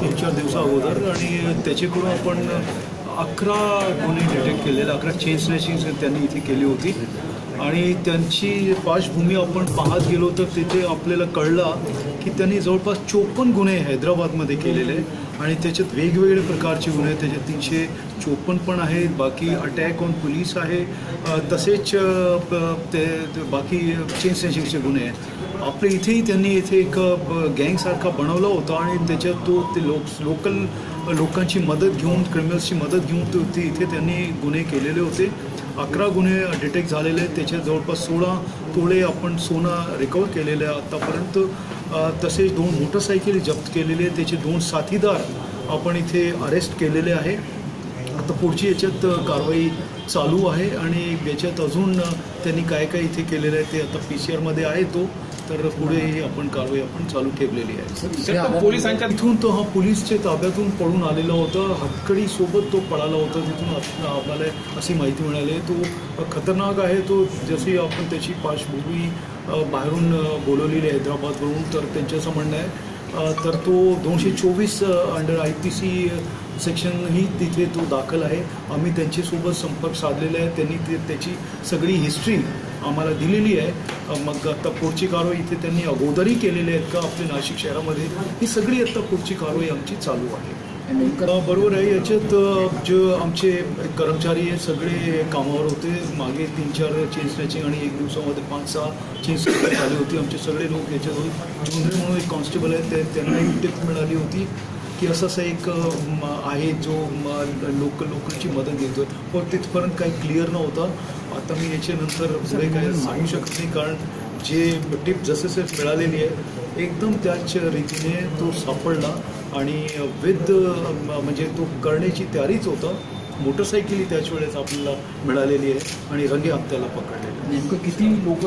तीन चार दिवसा अगोदर आणि त्याच्याकडून आपण अकरा गुन्हे डिटेक्ट केलेले अकरा चेन स्नॅचिंग त्यांनी इथे केली होती. आणि त्यांची पार्श्वभूमी आपण पाहत गेलो तर तिथे आपल्याला कळलं की त्यांनी जवळपास चोपन्न गुन्हे हैदराबादमध्ये केलेले आहे आणि त्याच्यात वेगवेगळे प्रकारचे गुन्हे त्याच्यात तीनशे चोपन्न पण आहेत बाकी अटॅक ऑन पोलीस आहे. तसेच ते बाकी चेन स्नॅचिंगचे गुन्हे आहेत. आपल्या इथेही त्यांनी इथे एक गँगसारखा बनवला होता आणि त्याच्यात तो ते लोक लोकल लोकांची मदत घेऊन क्रिमिनल्सची मदत घेऊन ती ते इथे त्यांनी गुन्हे केलेले होते. अकरा गुन्हे डिटेक्ट झालेले आहेत. त्याचे जवळपास सोळा तोळे आपण सोनं रिकवर केलेलं आहे आत्तापर्यंत तसेच दोन मोटरसायकली जप्त केलेले आहेत. त्याचे दोन साथीदार आपण इथे अरेस्ट केलेले आहे. आता पुढची याच्यात कारवाई चालू आहे आणि याच्यात अजून त्यांनी काय काय इथे केलेलं आहे ते आता पी सी आरमध्ये आहे तो. तर पुढे ही आपण कारवाई आपण चालू ठेवलेली आहे. पोलिसांच्या इथून तो हा पोलीसच्या ताब्यातून पळून आलेला होता. हातकडी सोबत तो पळाला होता तिथून आप- आपल्याला अशी माहिती मिळाली. आहे तो खतरनाक आहे. तो जशी आपण त्याची पार्श्वभूमी बाहेरून बोलवलेली आहे हैदराबादवरून तर त्यांचं असं म्हणणं आहे. तर तो दोनशे चोवीस अंडर आय पी सी सेक्शनही तिथे तो दाखल आहे. आम्ही त्यांच्यासोबत संपर्क साधलेला आहे. त्यांनी ते त्याची सगळी हिस्ट्री आम्हाला दिलेली आहे. मग आता पुढची कारवाई इथे त्यांनी अगोदरही केलेली आहेत का आपल्या नाशिक शहरामध्ये? ही सगळी आता पुढची कारवाई आमची चालू आहे. बरोबर आहे. याच्यात जे आमचे कर्मचारी आहे सगळे कामावर होते. मागे तीन चार चेन स्नॅचिंग आणि एक दिवसामध्ये पाच सहा चेन स्नॅचिंग झाली होती. आमचे सगळे लोक याच्यातून जुंद्रे म्हणून एक कॉन्स्टेबल आहे ते त्यांना एक टिप मिळाली होती की असं असं एक आहे जो लोक लोकांची मदत घेतोय. पण तिथपर्यंत काही क्लिअर नव्हता. आता मी याच्यानंतर पुढे काही सांगू शकत नाही कारण जे टिप जसे मिळालेली आहे एकदम त्याच रीतीने तो सापडला आणि विद म्हणजे तो करण्याची तयारीच होता. मोटरसायकली त्याच वेळेस आपल्याला मिळालेली आहे आणि रंगे आपल्याला पकडले नेमकं किती लोक